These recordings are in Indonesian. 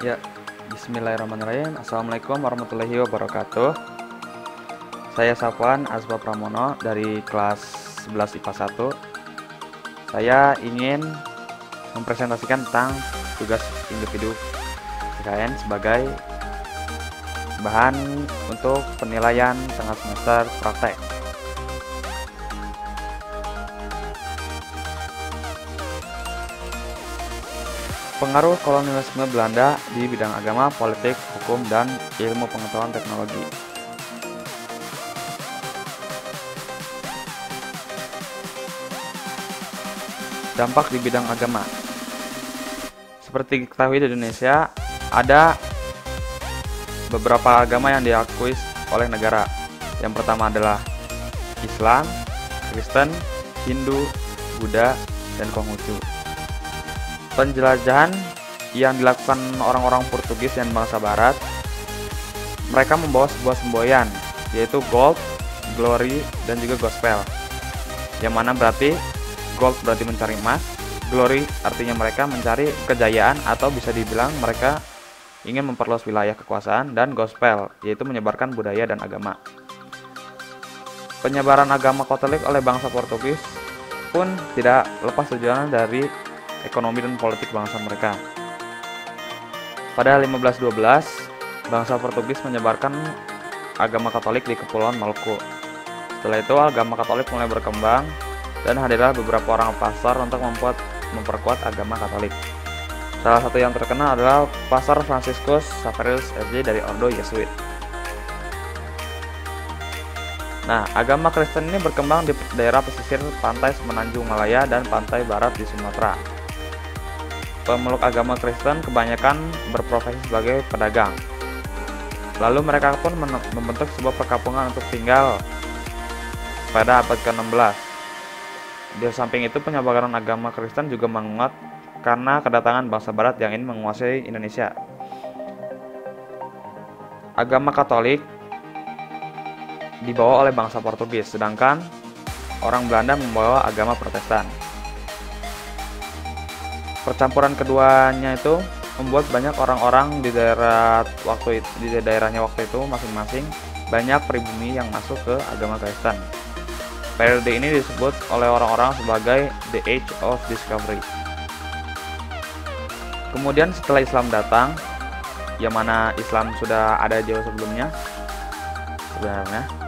Ya, Bismillahirrahmanirrahim. Assalamualaikum warahmatullahi wabarakatuh. Saya Safwan Azba Pramono dari kelas 11 IPA 1. Saya ingin mempresentasikan tentang tugas individu IKN sebagai bahan untuk penilaian tengah semester praktek. Pengaruh kolonialisme Belanda di bidang agama, politik, hukum, dan ilmu pengetahuan teknologi. Dampak di bidang agama. Seperti diketahui di Indonesia, ada beberapa agama yang diakui oleh negara. Yang pertama adalah Islam, Kristen, Hindu, Buddha, dan Konghucu penjelajahan yang dilakukan orang-orang Portugis dan bangsa barat, mereka membawa sebuah semboyan, yaitu gold, glory, dan juga gospel. Yang mana berarti gold berarti mencari emas, glory artinya mereka mencari kejayaan atau bisa dibilang mereka ingin memperluas wilayah kekuasaan dan gospel, yaitu menyebarkan budaya dan agama. Penyebaran agama Katolik oleh bangsa Portugis pun tidak lepas tujuan dari ekonomi dan politik bangsa mereka. Pada 1512, bangsa Portugis menyebarkan agama Katolik di Kepulauan Maluku. Setelah itu, agama Katolik mulai berkembang dan hadirlah beberapa orang pasar untuk membuat memperkuat agama Katolik. Salah satu yang terkenal adalah Pasar Franciscus Xaverius SJ dari Ordo Yesuit. Nah, agama Kristen ini berkembang di daerah pesisir pantai Semenanjung Malaya dan pantai barat di Sumatera pemeluk agama Kristen kebanyakan berprofesi sebagai pedagang. Lalu mereka pun membentuk sebuah perkampungan untuk tinggal pada abad ke-16. Di samping itu penyebaran agama Kristen juga menguat karena kedatangan bangsa barat yang ingin menguasai Indonesia. Agama Katolik dibawa oleh bangsa Portugis, sedangkan orang Belanda membawa agama Protestan. Percampuran keduanya itu membuat banyak orang-orang di daerah waktu itu, di daerahnya waktu itu masing-masing banyak pribumi yang masuk ke agama Kristen. Periode ini disebut oleh orang-orang sebagai The Age of Discovery. Kemudian setelah Islam datang, yang mana Islam sudah ada jauh sebelumnya, sebenarnya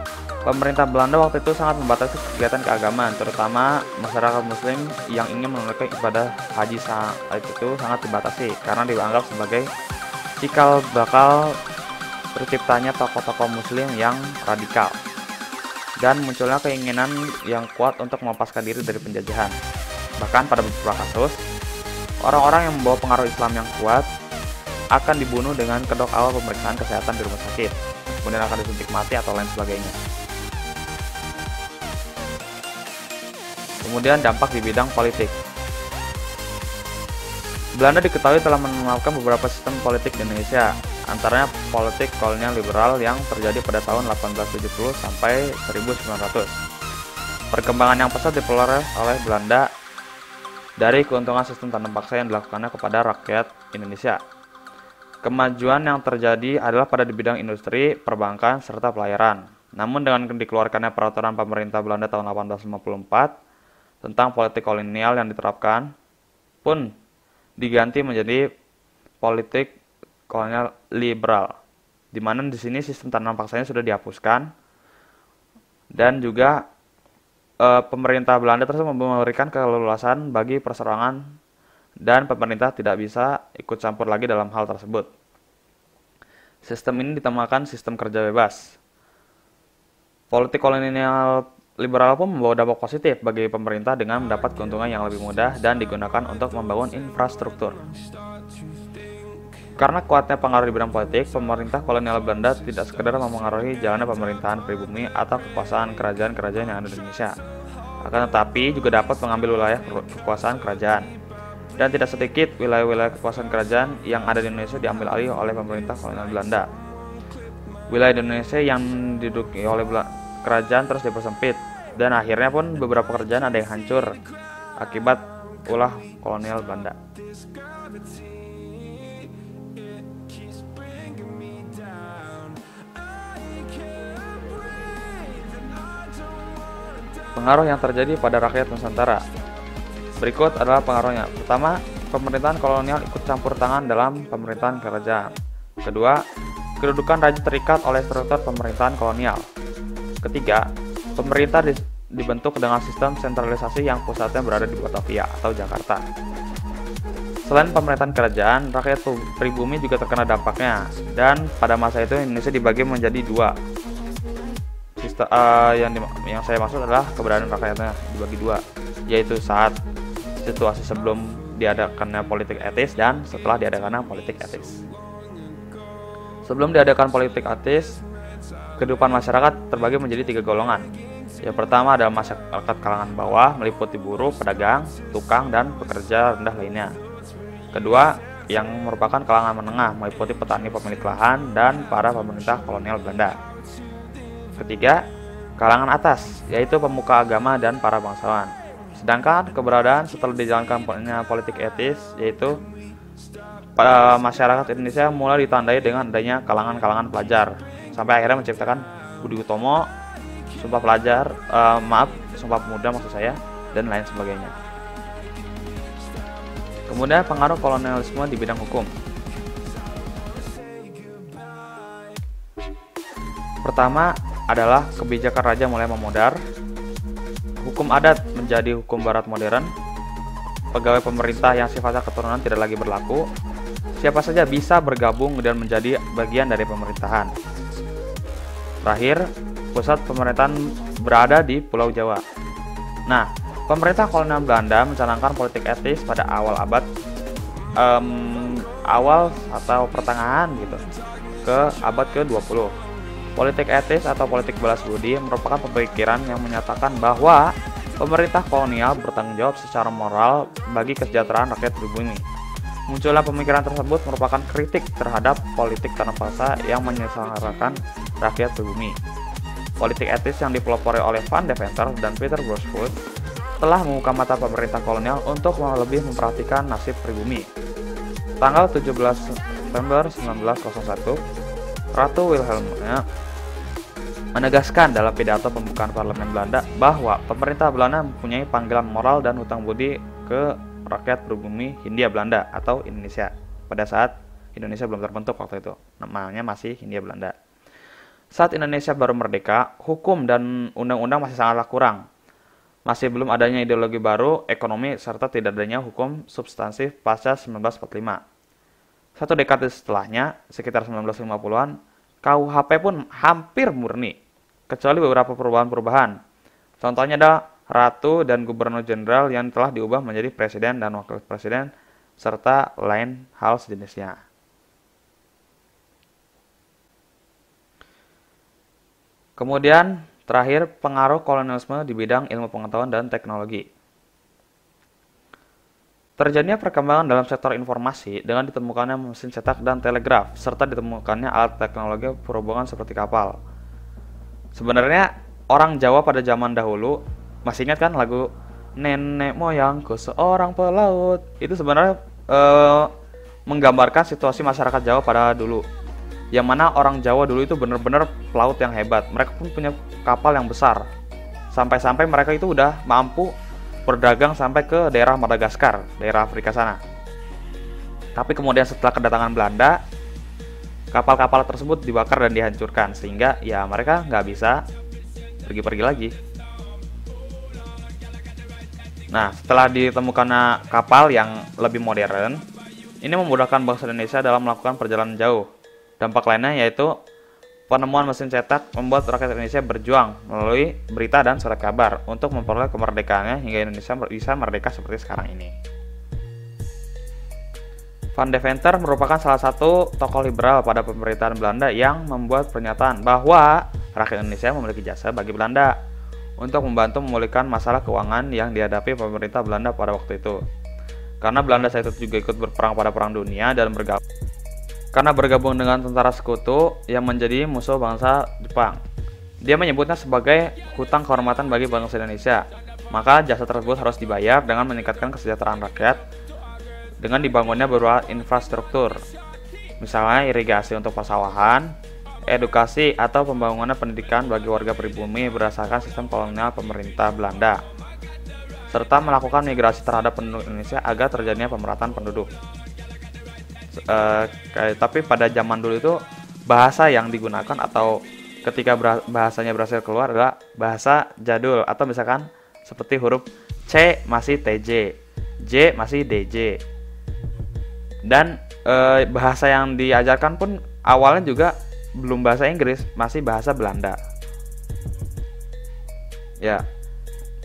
Pemerintah Belanda waktu itu sangat membatasi kegiatan keagamaan, terutama masyarakat Muslim yang ingin menunaikan ibadah haji saat itu sangat dibatasi karena dianggap sebagai cikal bakal terciptanya tokoh-tokoh Muslim yang radikal dan munculnya keinginan yang kuat untuk melepaskan diri dari penjajahan. Bahkan pada beberapa kasus, orang-orang yang membawa pengaruh Islam yang kuat akan dibunuh dengan kedok awal pemeriksaan kesehatan di rumah sakit, kemudian akan disuntik mati atau lain sebagainya. Kemudian dampak di bidang politik. Belanda diketahui telah menerapkan beberapa sistem politik di Indonesia, antaranya politik kolonial liberal yang terjadi pada tahun 1870 sampai 1900. Perkembangan yang pesat diperoleh oleh Belanda dari keuntungan sistem tanam paksa yang dilakukannya kepada rakyat Indonesia. Kemajuan yang terjadi adalah pada di bidang industri, perbankan, serta pelayaran. Namun dengan dikeluarkannya peraturan pemerintah Belanda tahun 1854, tentang politik kolonial yang diterapkan pun diganti menjadi politik kolonial liberal, di mana di sini sistem tanam paksanya sudah dihapuskan dan juga e, pemerintah Belanda tersebut memberikan keleluasan bagi perserangan dan pemerintah tidak bisa ikut campur lagi dalam hal tersebut. Sistem ini ditamakan sistem kerja bebas. Politik kolonial liberal pun membawa dampak positif bagi pemerintah dengan mendapat keuntungan yang lebih mudah dan digunakan untuk membangun infrastruktur. Karena kuatnya pengaruh di bidang politik, pemerintah kolonial Belanda tidak sekedar memengaruhi jalannya pemerintahan pribumi atau kekuasaan kerajaan-kerajaan yang ada di Indonesia, akan tetapi juga dapat mengambil wilayah kekuasaan kerajaan. Dan tidak sedikit wilayah-wilayah kekuasaan kerajaan yang ada di Indonesia diambil alih oleh pemerintah kolonial Belanda. Wilayah Indonesia yang diduduki oleh kerajaan terus dipersempit dan akhirnya pun beberapa pekerjaan ada yang hancur akibat ulah kolonial Belanda. Pengaruh yang terjadi pada rakyat Nusantara. Berikut adalah pengaruhnya. Pertama, pemerintahan kolonial ikut campur tangan dalam pemerintahan kerajaan. Kedua, kedudukan raja terikat oleh struktur pemerintahan kolonial. Ketiga, pemerintah dibentuk dengan sistem sentralisasi yang pusatnya berada di Batavia atau Jakarta. Selain pemerintahan kerajaan, rakyat pribumi juga terkena dampaknya, dan pada masa itu Indonesia dibagi menjadi dua. Sistem uh, yang, yang saya maksud adalah keberadaan rakyatnya dibagi dua, yaitu saat situasi sebelum diadakannya politik etis dan setelah diadakannya politik etis. Sebelum diadakan politik etis, kehidupan masyarakat terbagi menjadi tiga golongan, yang pertama adalah masyarakat kalangan bawah meliputi buruh, pedagang, tukang, dan pekerja rendah lainnya. Kedua, yang merupakan kalangan menengah meliputi petani pemilik lahan dan para pemerintah kolonial Belanda. Ketiga, kalangan atas, yaitu pemuka agama dan para bangsawan. Sedangkan keberadaan setelah dijalankan politik etis, yaitu pada masyarakat Indonesia mulai ditandai dengan adanya kalangan-kalangan pelajar, sampai akhirnya menciptakan Budi Utomo Sumpah Pelajar, uh, maaf, Sumpah Pemuda maksud saya, dan lain sebagainya. Kemudian pengaruh kolonialisme di bidang hukum. Pertama adalah kebijakan raja mulai memudar, hukum adat menjadi hukum barat modern, pegawai pemerintah yang sifatnya keturunan tidak lagi berlaku, siapa saja bisa bergabung dan menjadi bagian dari pemerintahan. Terakhir, pusat pemerintahan berada di Pulau Jawa. Nah, pemerintah kolonial Belanda mencanangkan politik etis pada awal abad um, awal atau pertengahan gitu ke abad ke-20. Politik etis atau politik balas budi merupakan pemikiran yang menyatakan bahwa pemerintah kolonial bertanggung jawab secara moral bagi kesejahteraan rakyat pribumi. Munculnya pemikiran tersebut merupakan kritik terhadap politik tanah kuasa yang menyengsarakan rakyat pribumi. Politik etis yang dipelopori oleh Van Deventer dan Peter Brunswick telah membuka mata pemerintah kolonial untuk lebih memperhatikan nasib pribumi. Tanggal 17 September 1901, Ratu Wilhelmina menegaskan dalam pidato pembukaan parlemen Belanda bahwa pemerintah Belanda mempunyai panggilan moral dan hutang budi ke rakyat pribumi Hindia Belanda atau Indonesia pada saat Indonesia belum terbentuk waktu itu namanya masih Hindia Belanda saat Indonesia baru merdeka, hukum dan undang-undang masih sangatlah kurang. Masih belum adanya ideologi baru, ekonomi, serta tidak adanya hukum substansif pasca 1945. Satu dekade setelahnya, sekitar 1950-an, KUHP pun hampir murni, kecuali beberapa perubahan-perubahan. Contohnya ada Ratu dan Gubernur Jenderal yang telah diubah menjadi Presiden dan Wakil Presiden, serta lain hal sejenisnya. Kemudian, terakhir, pengaruh kolonialisme di bidang ilmu pengetahuan dan teknologi. Terjadinya perkembangan dalam sektor informasi dengan ditemukannya mesin cetak dan telegraf, serta ditemukannya alat teknologi perhubungan seperti kapal. Sebenarnya, orang Jawa pada zaman dahulu, masih ingat kan lagu Nenek Moyangku Seorang Pelaut? Itu sebenarnya uh, menggambarkan situasi masyarakat Jawa pada dulu yang mana orang Jawa dulu itu benar-benar pelaut yang hebat. Mereka pun punya kapal yang besar. Sampai-sampai mereka itu udah mampu berdagang sampai ke daerah Madagaskar, daerah Afrika sana. Tapi kemudian setelah kedatangan Belanda, kapal-kapal tersebut dibakar dan dihancurkan sehingga ya mereka nggak bisa pergi-pergi lagi. Nah, setelah ditemukannya kapal yang lebih modern, ini memudahkan bangsa Indonesia dalam melakukan perjalanan jauh Dampak lainnya yaitu penemuan mesin cetak membuat rakyat Indonesia berjuang melalui berita dan surat kabar untuk memperoleh kemerdekaannya hingga Indonesia bisa merdeka seperti sekarang ini. Van Deventer merupakan salah satu tokoh liberal pada pemerintahan Belanda yang membuat pernyataan bahwa rakyat Indonesia memiliki jasa bagi Belanda untuk membantu memulihkan masalah keuangan yang dihadapi pemerintah Belanda pada waktu itu. Karena Belanda saat itu juga ikut berperang pada Perang Dunia dan bergabung karena bergabung dengan tentara sekutu yang menjadi musuh bangsa Jepang. Dia menyebutnya sebagai hutang kehormatan bagi bangsa Indonesia. Maka jasa tersebut harus dibayar dengan meningkatkan kesejahteraan rakyat dengan dibangunnya beberapa infrastruktur. Misalnya irigasi untuk persawahan, edukasi atau pembangunan pendidikan bagi warga pribumi berdasarkan sistem kolonial pemerintah Belanda serta melakukan migrasi terhadap penduduk Indonesia agar terjadinya pemerataan penduduk. Uh, tapi pada zaman dulu itu bahasa yang digunakan atau ketika bahasanya berhasil keluar adalah bahasa jadul atau misalkan seperti huruf C masih TJ, J masih DJ. Dan e, bahasa yang diajarkan pun awalnya juga belum bahasa Inggris, masih bahasa Belanda. Ya. Yeah.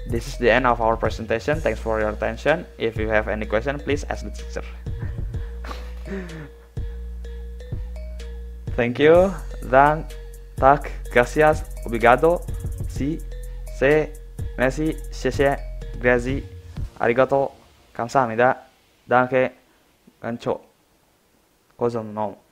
This is the end of our presentation. Thanks for your attention. If you have any question, please ask the teacher. Thank you. Dan tak gracias obrigado si se merci 谢谢 grazie arigato kamsahamida, danke gancho kozo no